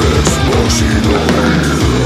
Despacito